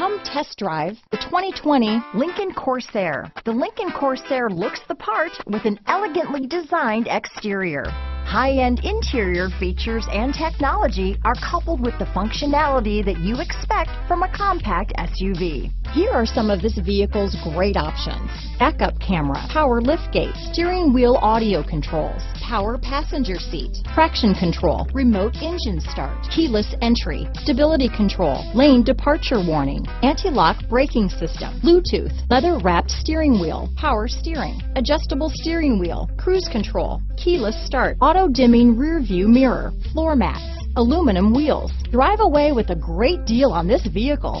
Come test drive the 2020 Lincoln Corsair. The Lincoln Corsair looks the part with an elegantly designed exterior. High-end interior features and technology are coupled with the functionality that you expect from a compact SUV. Here are some of this vehicle's great options. Backup camera, power liftgate, steering wheel audio controls, power passenger seat, traction control, remote engine start, keyless entry, stability control, lane departure warning, anti-lock braking system, Bluetooth, leather wrapped steering wheel, power steering, adjustable steering wheel, cruise control, keyless start, auto dimming rear view mirror, floor mats, aluminum wheels. Drive away with a great deal on this vehicle.